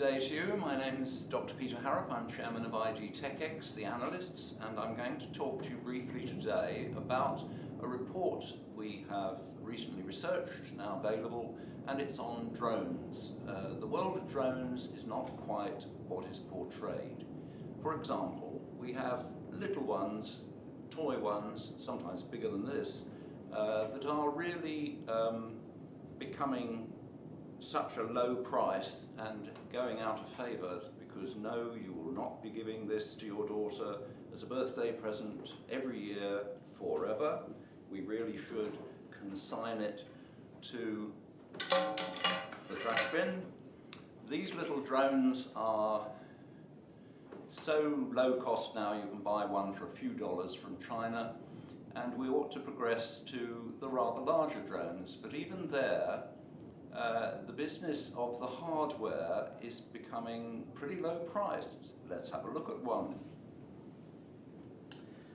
day to you. My name is Dr. Peter Harrop. I'm chairman of IDTechEx, the analysts, and I'm going to talk to you briefly today about a report we have recently researched, now available, and it's on drones. Uh, the world of drones is not quite what is portrayed. For example, we have little ones, toy ones, sometimes bigger than this, uh, that are really um, becoming such a low price and going out of favour because no, you will not be giving this to your daughter as a birthday present every year forever. We really should consign it to the trash bin. These little drones are so low cost now you can buy one for a few dollars from China and we ought to progress to the rather larger drones but even there uh, the business of the hardware is becoming pretty low priced. Let's have a look at one.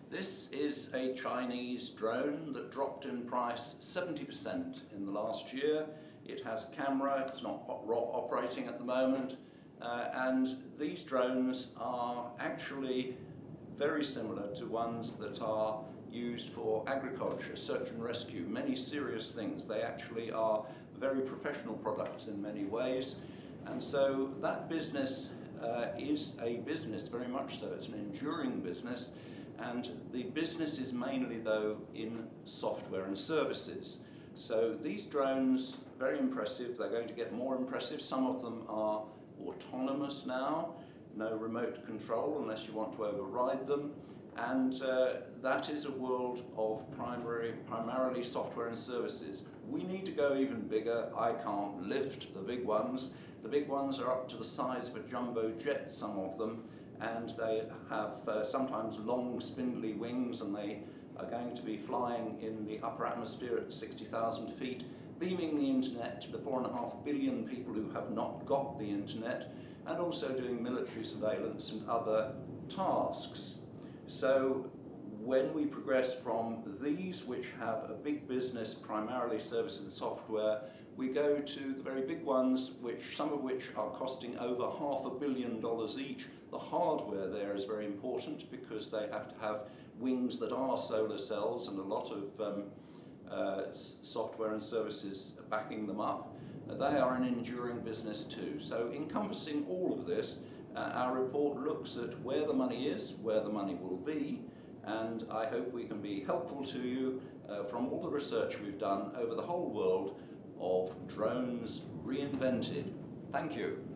This is a Chinese drone that dropped in price 70% in the last year. It has a camera, it's not operating at the moment, uh, and these drones are actually very similar to ones that are used for agriculture, search and rescue, many serious things. They actually are very professional products in many ways. And so that business uh, is a business, very much so. It's an enduring business. And the business is mainly, though, in software and services. So these drones, very impressive. They're going to get more impressive. Some of them are autonomous now, no remote control unless you want to override them. And uh, that is a world of primary, primarily software and services. We need to go even bigger. I can't lift the big ones. The big ones are up to the size of a jumbo jet, some of them, and they have uh, sometimes long spindly wings and they are going to be flying in the upper atmosphere at 60,000 feet, beaming the internet to the four and a half billion people who have not got the internet, and also doing military surveillance and other tasks. So when we progress from these, which have a big business, primarily services and software, we go to the very big ones, which some of which are costing over half a billion dollars each. The hardware there is very important because they have to have wings that are solar cells and a lot of um, uh, software and services backing them up. They are an enduring business too. So encompassing all of this, uh, our report looks at where the money is, where the money will be, and I hope we can be helpful to you uh, from all the research we've done over the whole world of drones reinvented. Thank you.